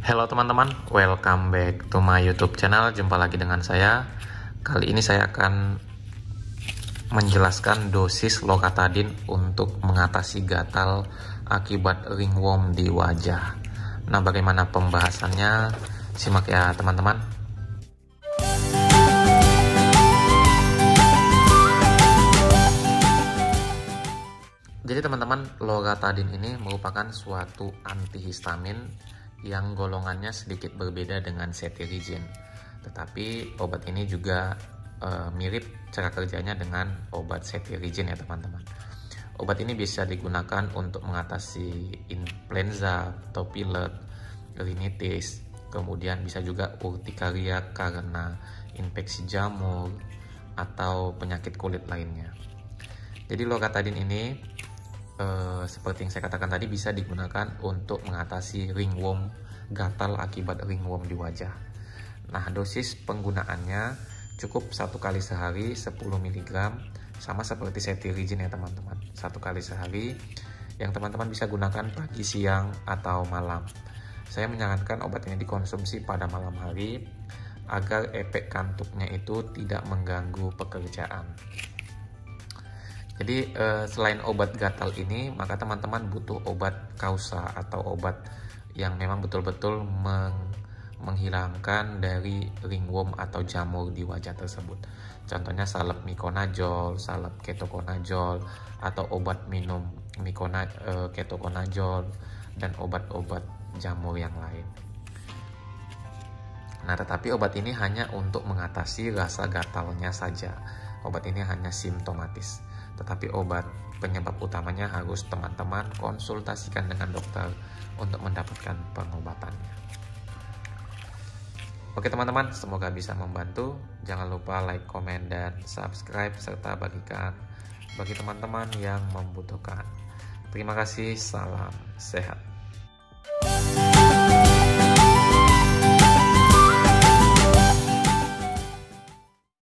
Halo teman-teman, welcome back to my YouTube channel. Jumpa lagi dengan saya. Kali ini saya akan menjelaskan dosis lokatadin untuk mengatasi gatal akibat ringworm di wajah. Nah, bagaimana pembahasannya? Simak ya, teman-teman. Jadi teman-teman, loratadin ini merupakan suatu antihistamin yang golongannya sedikit berbeda dengan cetirizine. Tetapi obat ini juga e, mirip cara kerjanya dengan obat cetirizine ya teman-teman. Obat ini bisa digunakan untuk mengatasi influenza atau pilek, rinitis, kemudian bisa juga urtikaria karena infeksi jamur atau penyakit kulit lainnya. Jadi loratadin ini Eh, seperti yang saya katakan tadi bisa digunakan untuk mengatasi ringworm gatal akibat ringworm di wajah. Nah, dosis penggunaannya cukup satu kali sehari 10 mg sama seperti cetirizine ya teman-teman. Satu kali sehari yang teman-teman bisa gunakan pagi, siang, atau malam. Saya menyarankan obat ini dikonsumsi pada malam hari agar efek kantuknya itu tidak mengganggu pekerjaan. Jadi eh, selain obat gatal ini, maka teman-teman butuh obat kausa atau obat yang memang betul-betul meng menghilangkan dari ringworm atau jamur di wajah tersebut. Contohnya salep mikonazol, salep ketokonazol, atau obat minum mikona, eh, ketokonazol, dan obat-obat jamur yang lain. Nah, tetapi obat ini hanya untuk mengatasi rasa gatalnya saja. Obat ini hanya simptomatis tetapi obat penyebab utamanya harus teman-teman konsultasikan dengan dokter untuk mendapatkan pengobatannya. Oke teman-teman, semoga bisa membantu. Jangan lupa like, komen, dan subscribe serta bagikan bagi teman-teman yang membutuhkan. Terima kasih, salam sehat.